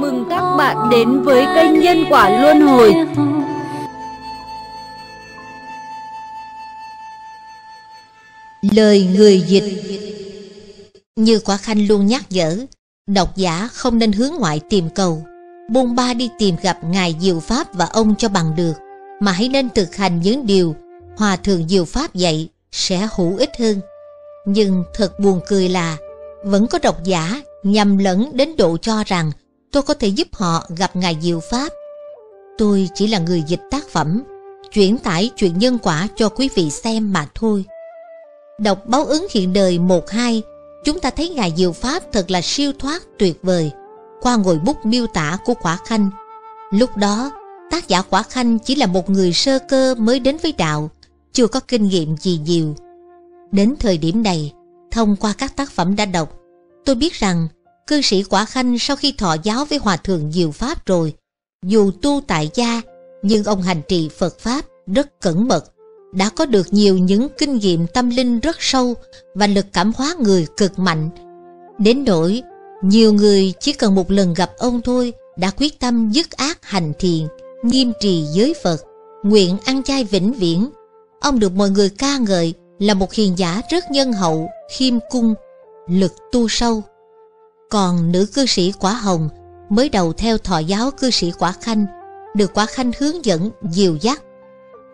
mừng các bạn đến với kênh Nhân Quả Luân Hồi. Lời người dịch. Như Quả Khanh luôn nhắc nhở, Độc giả không nên hướng ngoại tìm cầu. Buông ba đi tìm gặp Ngài Diệu Pháp và ông cho bằng được, Mà hãy nên thực hành những điều Hòa Thượng Diệu Pháp dạy Sẽ hữu ích hơn. Nhưng thật buồn cười là, Vẫn có độc giả nhầm lẫn đến độ cho rằng tôi có thể giúp họ gặp Ngài Diệu Pháp. Tôi chỉ là người dịch tác phẩm, chuyển tải chuyện nhân quả cho quý vị xem mà thôi. Đọc báo ứng hiện đời 1-2, chúng ta thấy Ngài Diệu Pháp thật là siêu thoát tuyệt vời, qua ngồi bút miêu tả của Quả Khanh. Lúc đó, tác giả Quả Khanh chỉ là một người sơ cơ mới đến với đạo, chưa có kinh nghiệm gì nhiều. Đến thời điểm này, thông qua các tác phẩm đã đọc, tôi biết rằng cư sĩ Quả Khanh sau khi thọ giáo với Hòa Thượng Diệu Pháp rồi, dù tu tại gia, nhưng ông hành trì Phật Pháp rất cẩn mật, đã có được nhiều những kinh nghiệm tâm linh rất sâu và lực cảm hóa người cực mạnh. Đến nỗi, nhiều người chỉ cần một lần gặp ông thôi đã quyết tâm dứt ác hành thiền, nghiêm trì giới Phật, nguyện ăn chay vĩnh viễn. Ông được mọi người ca ngợi là một hiền giả rất nhân hậu, khiêm cung, lực tu sâu. Còn nữ cư sĩ Quả Hồng mới đầu theo thọ giáo cư sĩ Quả Khanh, được Quả Khanh hướng dẫn dìu dắt.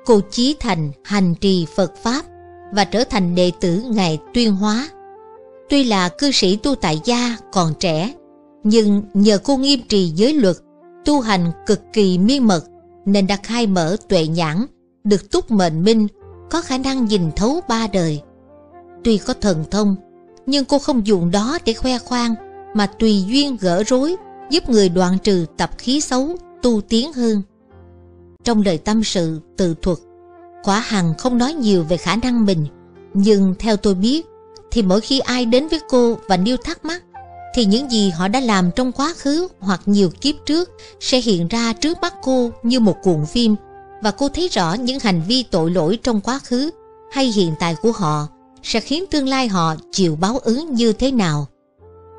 Cô chí thành hành trì Phật Pháp và trở thành đệ tử Ngài Tuyên Hóa. Tuy là cư sĩ tu tại gia còn trẻ, nhưng nhờ cô nghiêm trì giới luật, tu hành cực kỳ miên mật nên đã khai mở tuệ nhãn, được túc mệnh minh, có khả năng nhìn thấu ba đời. Tuy có thần thông, nhưng cô không dùng đó để khoe khoang mà tùy duyên gỡ rối, giúp người đoạn trừ tập khí xấu, tu tiến hơn trong lời tâm sự, tự thuật, quả hằng không nói nhiều về khả năng mình, nhưng theo tôi biết, thì mỗi khi ai đến với cô và nêu thắc mắc thì những gì họ đã làm trong quá khứ hoặc nhiều kiếp trước sẽ hiện ra trước mắt cô như một cuộn phim, và cô thấy rõ những hành vi tội lỗi trong quá khứ hay hiện tại của họ sẽ khiến tương lai họ chịu báo ứng như thế nào.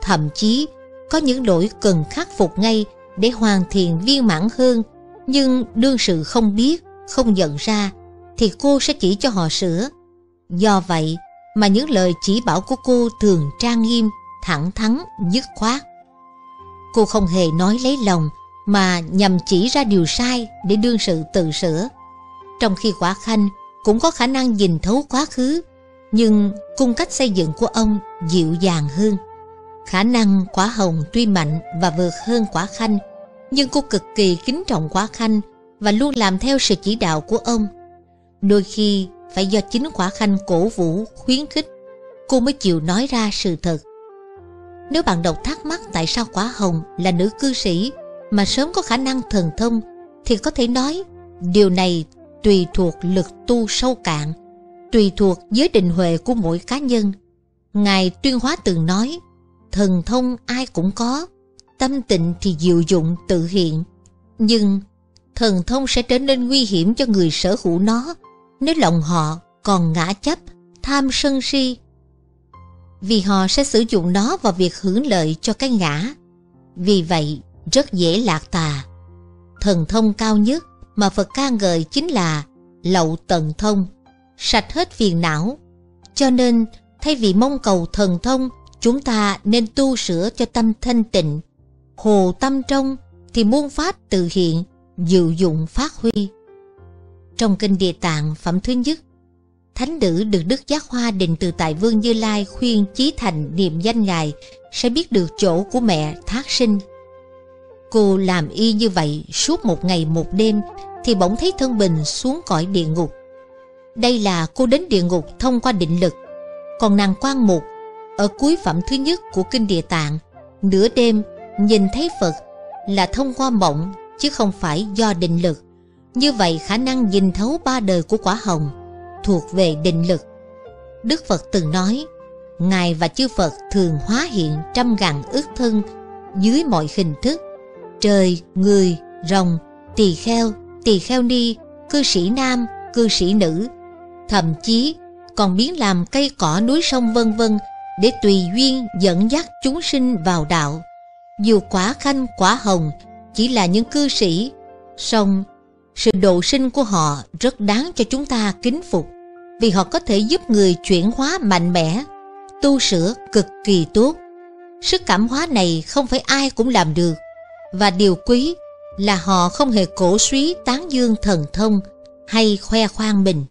Thậm chí, có những lỗi cần khắc phục ngay để hoàn thiện viên mãn hơn, nhưng đương sự không biết, không nhận ra, thì cô sẽ chỉ cho họ sửa. Do vậy mà những lời chỉ bảo của cô thường trang nghiêm, thẳng thắn, dứt khoát. Cô không hề nói lấy lòng, mà nhằm chỉ ra điều sai để đương sự tự sửa. Trong khi quả khanh cũng có khả năng nhìn thấu quá khứ, nhưng cung cách xây dựng của ông dịu dàng hơn. Khả năng quả hồng tuy mạnh và vượt hơn quả khanh, nhưng cô cực kỳ kính trọng quả khanh và luôn làm theo sự chỉ đạo của ông. Đôi khi phải do chính quả khanh cổ vũ, khuyến khích, cô mới chịu nói ra sự thật. Nếu bạn đọc thắc mắc tại sao quả hồng là nữ cư sĩ mà sớm có khả năng thần thông, thì có thể nói điều này tùy thuộc lực tu sâu cạn tùy thuộc giới định huệ của mỗi cá nhân. Ngài Tuyên Hóa từng nói, thần thông ai cũng có, tâm tịnh thì diệu dụng tự hiện. Nhưng thần thông sẽ trở nên nguy hiểm cho người sở hữu nó nếu lòng họ còn ngã chấp, tham sân si. Vì họ sẽ sử dụng nó vào việc hưởng lợi cho cái ngã. Vì vậy, rất dễ lạc tà. Thần thông cao nhất mà Phật ca ngợi chính là lậu tận thông sạch hết phiền não. Cho nên, thay vì mong cầu thần thông, chúng ta nên tu sửa cho tâm thanh tịnh. Hồ tâm trong thì muôn pháp tự hiện, dự dụng phát huy. Trong kinh Địa Tạng phẩm thứ nhất, Thánh nữ được Đức Giác Hoa định từ tại Vương Như Lai khuyên Chí Thành niệm danh Ngài sẽ biết được chỗ của mẹ thác sinh. Cô làm y như vậy suốt một ngày một đêm thì bỗng thấy thân bình xuống cõi địa ngục. Đây là cô đến địa ngục thông qua định lực Còn nàng quan mục ở cuối phẩm thứ nhất của Kinh Địa Tạng Nửa đêm nhìn thấy Phật Là thông qua mộng Chứ không phải do định lực. Như vậy khả năng nhìn thấu ba đời của quả hồng Thuộc về định lực. Đức Phật từng nói Ngài và chư Phật thường hóa hiện trăm ngàn ước thân dưới mọi hình thức trời, người, rồng, tỳ kheo, tỳ kheo ni, cư sĩ nam, cư sĩ nữ, thậm chí còn biến làm cây cỏ núi sông vân vân để tùy duyên dẫn dắt chúng sinh vào đạo. Dù quả khanh quả hồng chỉ là những cư sĩ, song sự độ sinh của họ rất đáng cho chúng ta kính phục vì họ có thể giúp người chuyển hóa mạnh mẽ, tu sửa cực kỳ tốt. Sức cảm hóa này không phải ai cũng làm được và điều quý là họ không hề cổ suý tán dương thần thông hay khoe khoang mình.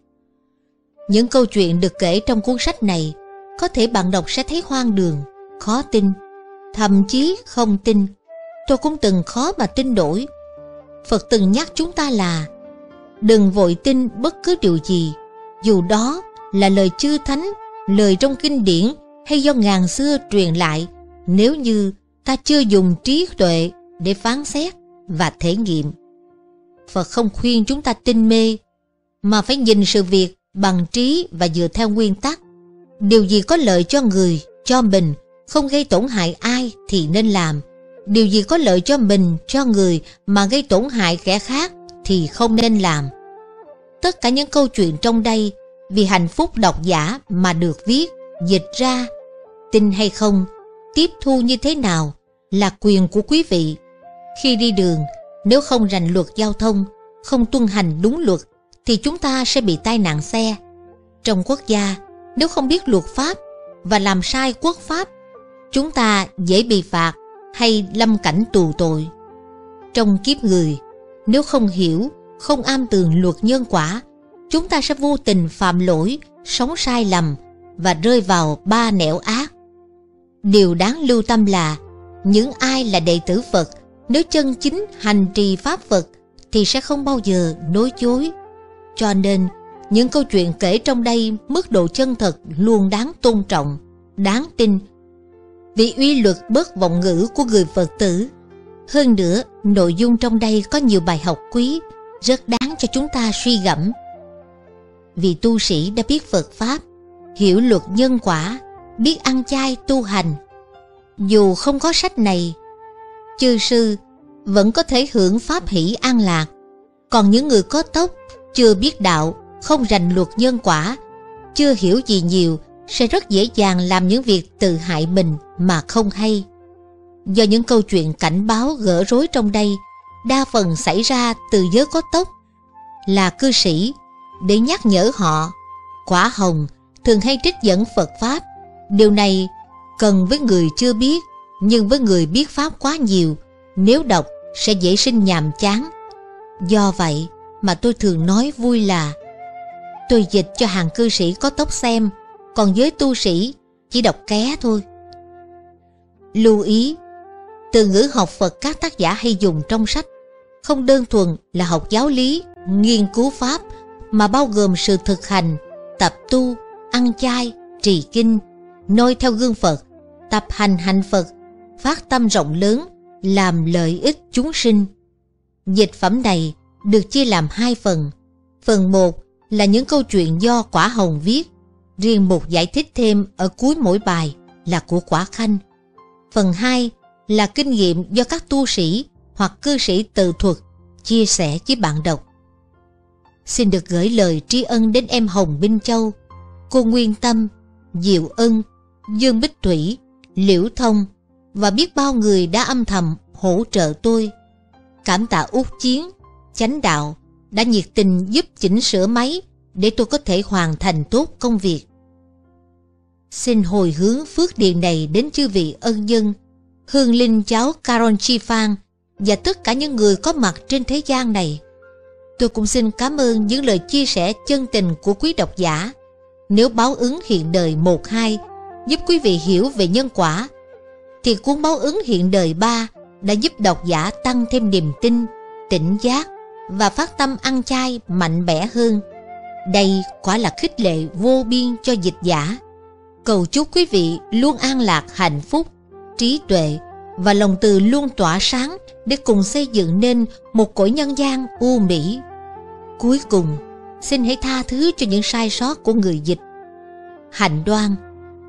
Những câu chuyện được kể trong cuốn sách này có thể bạn đọc sẽ thấy hoang đường, khó tin, thậm chí không tin. Tôi cũng từng khó mà tin đổi Phật từng nhắc chúng ta là đừng vội tin bất cứ điều gì, dù đó là lời chư thánh, lời trong kinh điển hay do ngàn xưa truyền lại, nếu như ta chưa dùng trí tuệ để phán xét và thể nghiệm. Phật không khuyên chúng ta tin mê, mà phải nhìn sự việc bằng trí và dựa theo nguyên tắc. Điều gì có lợi cho người, cho mình, không gây tổn hại ai thì nên làm. Điều gì có lợi cho mình, cho người mà gây tổn hại kẻ khác thì không nên làm. Tất cả những câu chuyện trong đây vì hạnh phúc độc giả mà được viết, dịch ra. Tin hay không, tiếp thu như thế nào là quyền của quý vị. Khi đi đường, nếu không rành luật giao thông, không tuân hành đúng luật thì chúng ta sẽ bị tai nạn xe. Trong quốc gia, nếu không biết luật pháp và làm sai quốc pháp, chúng ta dễ bị phạt hay lâm cảnh tù tội. Trong kiếp người, nếu không hiểu, không am tường luật nhân quả, chúng ta sẽ vô tình phạm lỗi, sống sai lầm và rơi vào ba nẻo ác. Điều đáng lưu tâm là những ai là đệ tử Phật nếu chân chính hành trì Pháp Phật thì sẽ không bao giờ nói dối. Cho nên, những câu chuyện kể trong đây mức độ chân thật luôn đáng tôn trọng, đáng tin. Vì uy luật bất vọng ngữ của người Phật tử. Hơn nữa, nội dung trong đây có nhiều bài học quý, rất đáng cho chúng ta suy gẫm. Vì tu sĩ đã biết Phật Pháp, hiểu luật nhân quả, biết ăn chay tu hành. Dù không có sách này, chư sư vẫn có thể hưởng pháp hỷ an lạc. Còn những người có tóc, chưa biết đạo, không rành luật nhân quả, chưa hiểu gì nhiều sẽ rất dễ dàng làm những việc tự hại mình mà không hay. Do những câu chuyện cảnh báo gỡ rối trong đây đa phần xảy ra từ giới có tốc, là cư sĩ để nhắc nhở họ quả hồng thường hay trích dẫn Phật Pháp. Điều này cần với người chưa biết nhưng với người biết Pháp quá nhiều nếu đọc sẽ dễ sinh nhàm chán. Do vậy mà tôi thường nói vui là tôi dịch cho hàng cư sĩ có tóc xem, còn giới tu sĩ chỉ đọc ké thôi. Lưu ý, từ ngữ học Phật các tác giả hay dùng trong sách không đơn thuần là học giáo lý, nghiên cứu Pháp mà bao gồm sự thực hành, tập tu, ăn chay, trì kinh, noi theo gương Phật, tập hành hành Phật, phát tâm rộng lớn, làm lợi ích chúng sinh. Dịch phẩm này được chia làm hai phần. Phần một là những câu chuyện do Quả Hồng viết, riêng một giải thích thêm ở cuối mỗi bài là của Quả Khanh. Phần hai là kinh nghiệm do các tu sĩ hoặc cư sĩ tự thuật chia sẻ với bạn đọc. Xin được gửi lời tri ân đến em Hồng Minh Châu, cô Nguyên Tâm, Diệu Ân, Dương Bích Thủy, Liễu Thông và biết bao người đã âm thầm hỗ trợ tôi. Cảm tạ Út Chiến, Chánh Đạo đã nhiệt tình giúp chỉnh sửa máy để tôi có thể hoàn thành tốt công việc. Xin hồi hướng phước điền này đến chư vị ân nhân, hương linh cháu Caron Chi Phan và tất cả những người có mặt trên thế gian này. Tôi cũng xin cảm ơn những lời chia sẻ chân tình của quý độc giả. Nếu báo ứng hiện đời 1-2 giúp quý vị hiểu về nhân quả, thì cuốn báo ứng hiện đời 3 đã giúp độc giả tăng thêm niềm tin, tỉnh giác và phát tâm ăn chay mạnh mẽ hơn. Đây quả là khích lệ vô biên cho dịch giả. Cầu chúc quý vị luôn an lạc hạnh phúc, trí tuệ và lòng từ luôn tỏa sáng để cùng xây dựng nên một cõi nhân gian u mỹ. Cuối cùng, xin hãy tha thứ cho những sai sót của người dịch. Hạnh đoan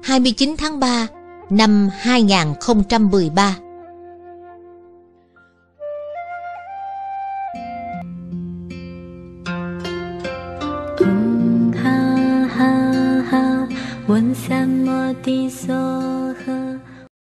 29 tháng 3 năm 2013